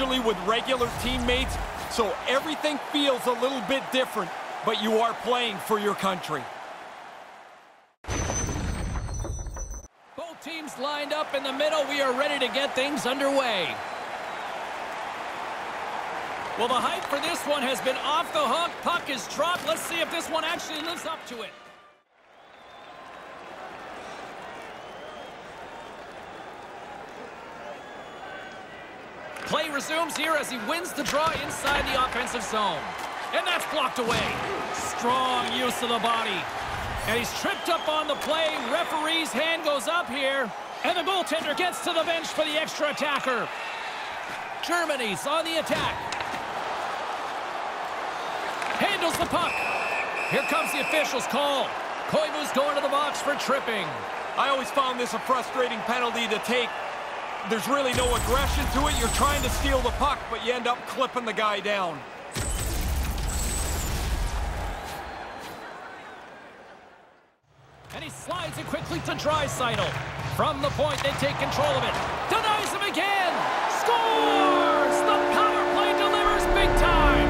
usually with regular teammates, so everything feels a little bit different, but you are playing for your country. Both teams lined up in the middle. We are ready to get things underway. Well, the hype for this one has been off the hook. Puck is dropped. Let's see if this one actually lives up to it. Play resumes here as he wins the draw inside the offensive zone. And that's blocked away. Strong use of the body. And he's tripped up on the play. Referee's hand goes up here. And the goaltender gets to the bench for the extra attacker. Germany's on the attack. Handles the puck. Here comes the official's call. Koivu's going to the box for tripping. I always found this a frustrating penalty to take. There's really no aggression to it. You're trying to steal the puck, but you end up clipping the guy down. And he slides it quickly to Draisaitl. From the point, they take control of it. Denies him again. Scores! The power play delivers big time.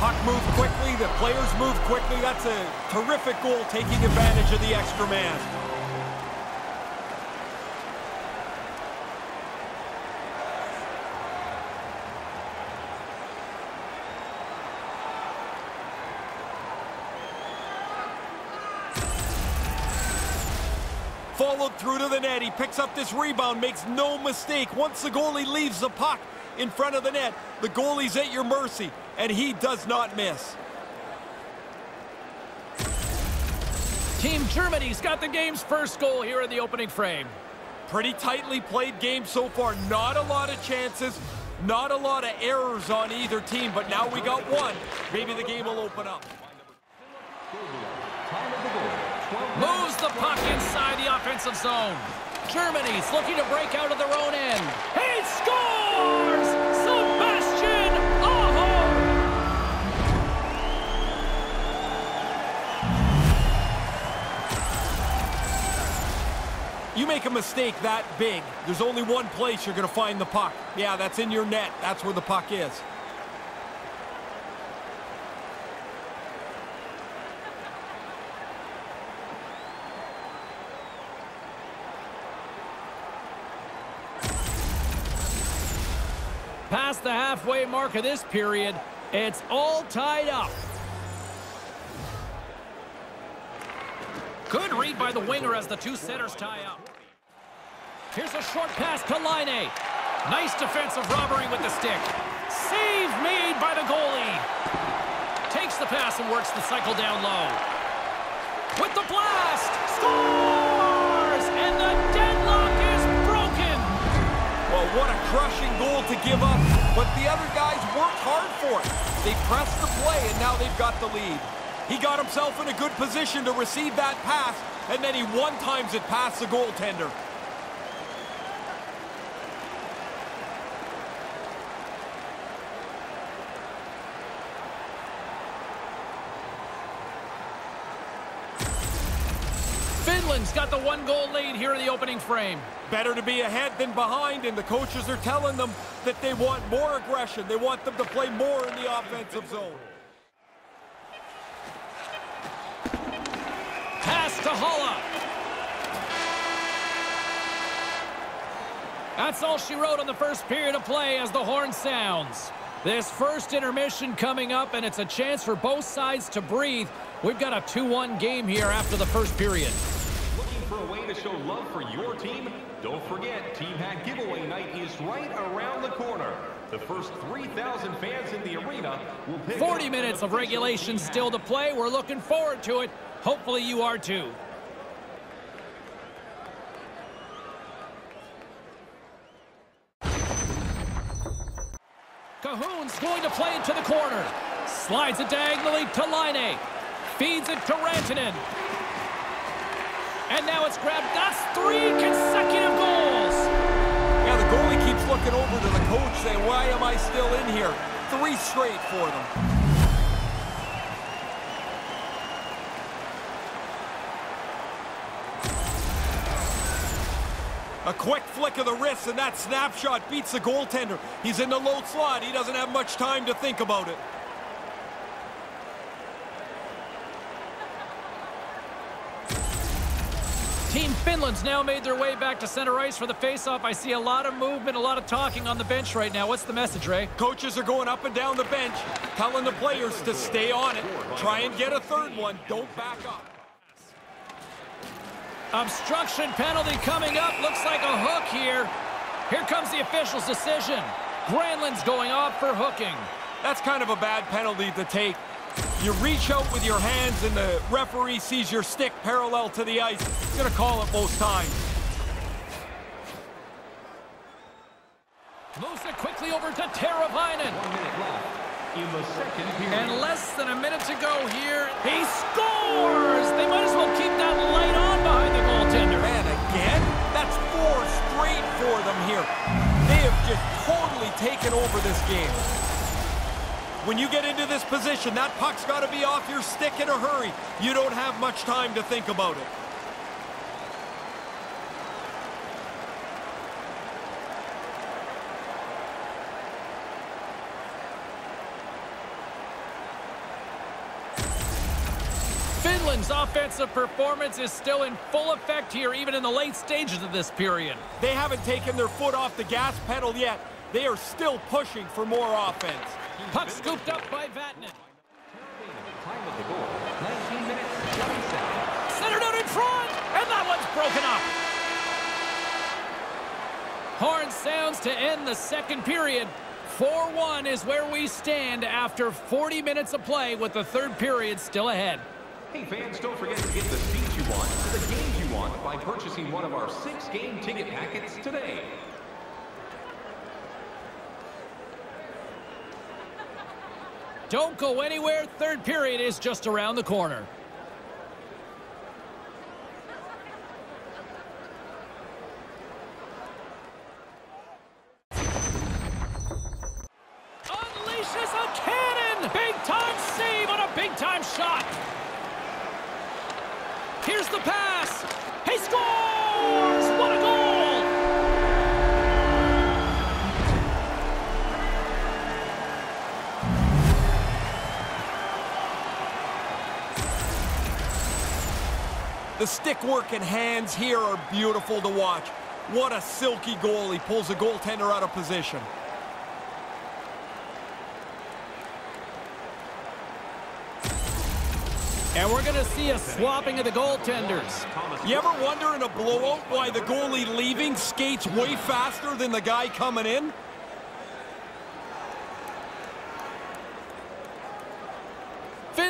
Puck moved quickly. The players move quickly. That's a terrific goal taking advantage of the extra man. Followed through to the net. He picks up this rebound, makes no mistake. Once the goalie leaves the puck in front of the net, the goalie's at your mercy, and he does not miss. Team Germany's got the game's first goal here in the opening frame. Pretty tightly played game so far. Not a lot of chances, not a lot of errors on either team, but now we got one. Maybe the game will open up. Moves the puck inside the offensive zone. Germany's looking to break out of their own end. He scores! Sebastian Aho! You make a mistake that big, there's only one place you're going to find the puck. Yeah, that's in your net. That's where the puck is. Past the halfway mark of this period, it's all tied up. Good read by the winger as the two centers tie up. Here's a short pass to Laine. Nice defensive robbery with the stick. Save made by the goalie. Takes the pass and works the cycle down low. With the blast! Scores! What a crushing goal to give up, but the other guys worked hard for it. They pressed the play, and now they've got the lead. He got himself in a good position to receive that pass, and then he one-times it past the goaltender. Finland's got the one-goal lead here in the opening frame. Better to be ahead than behind, and the coaches are telling them that they want more aggression. They want them to play more in the offensive zone. Pass to Holla. That's all she wrote on the first period of play as the horn sounds. This first intermission coming up, and it's a chance for both sides to breathe. We've got a 2-1 game here after the first period. For a way to show love for your team? Don't forget, Team Hat Giveaway Night is right around the corner. The first 3,000 fans in the arena will pick 40 minutes of regulation still to play. We're looking forward to it. Hopefully you are too. Kahun's going to play it to the corner. Slides it diagonally to Laine. Feeds it to Rantanen. And now it's grabbed. That's three consecutive goals. Yeah, the goalie keeps looking over to the coach saying, why am I still in here? Three straight for them. A quick flick of the wrist, and that snapshot beats the goaltender. He's in the low slot. He doesn't have much time to think about it. Team Finland's now made their way back to center ice for the faceoff. I see a lot of movement, a lot of talking on the bench right now. What's the message, Ray? Coaches are going up and down the bench, telling the players to stay on it. Try and get a third one. Don't back up. Obstruction penalty coming up. Looks like a hook here. Here comes the official's decision. Granlund's going off for hooking. That's kind of a bad penalty to take. You reach out with your hands and the referee sees your stick parallel to the ice. He's going to call it most times. Moves it quickly over to Teravainen. One minute left in the second period. And less than a minute to go here. He scores! They might as well keep that light on behind the goaltender. Man, again? That's four straight for them here. They have just totally taken over this game. When you get into this position, that puck's got to be off your stick in a hurry. You don't have much time to think about it. Finland's offensive performance is still in full effect here, even in the late stages of this period. They haven't taken their foot off the gas pedal yet. They are still pushing for more offense. Puck scooped up by Vatanen. Time of the goal, 19 minutes, 20 seconds. Centered out in front, and that one's broken up. Horn sounds to end the second period. 4-1 is where we stand after 40 minutes of play with the third period still ahead. Hey fans, don't forget to get the seats you want the games you want by purchasing one of our six game ticket packets today. Don't go anywhere. Third period is just around the corner. Unleashes a cannon! Big time save on a big time shot. Here's the pass. The stick work and hands here are beautiful to watch. What a silky goal. He pulls the goaltender out of position. And we're going to see a swapping of the goaltenders. You ever wonder in a blowout why the goalie leaving skates way faster than the guy coming in?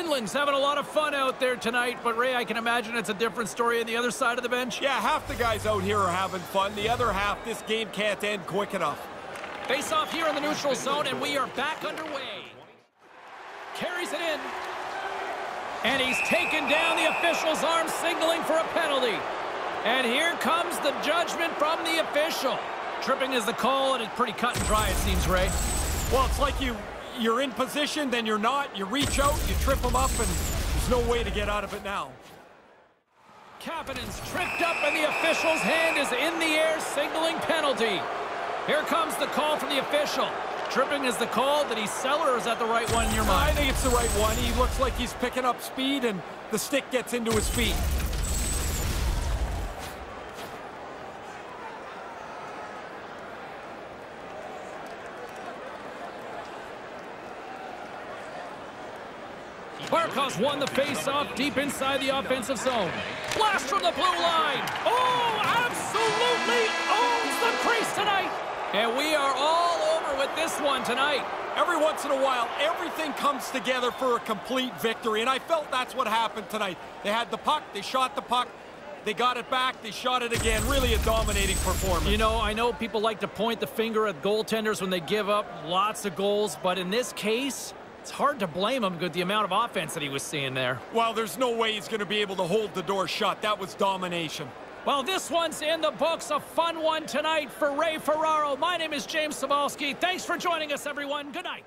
Having a lot of fun out there tonight, but Ray, I can imagine it's a different story on the other side of the bench. Yeah, half the guys out here are having fun. The other half, this game can't end quick enough. Face off here in the neutral zone, and we are back underway. Carries it in. And he's taken down the official's arm, signaling for a penalty. And here comes the judgment from the official. Tripping is the call, and it's pretty cut and dry, it seems, Ray. Well, it's like you, you're in position, then you're not. You reach out, you trip them up, and there's no way to get out of it now. Kapanen's tripped up, and the official's hand is in the air, signaling penalty. Here comes the call from the official. Tripping is the call. Did he sell or is that the right one in your mind? I think it's the right one. He looks like he's picking up speed, and the stick gets into his feet. Won the face-off deep inside the offensive zone. Blast from the blue line. Oh, absolutely owns the crease tonight. And we are all over with this one tonight. Every once in a while, everything comes together for a complete victory, and I felt that's what happened tonight. They had the puck, they shot the puck, they got it back, they shot it again. Really a dominating performance. You know, I know people like to point the finger at goaltenders when they give up lots of goals, but in this case, it's hard to blame him with the amount of offense that he was seeing there. well, there's no way he's going to be able to hold the door shut. That was domination. Well, this one's in the books. A fun one tonight for Ray Ferraro. My name is James Cybulski. Thanks for joining us, everyone. Good night.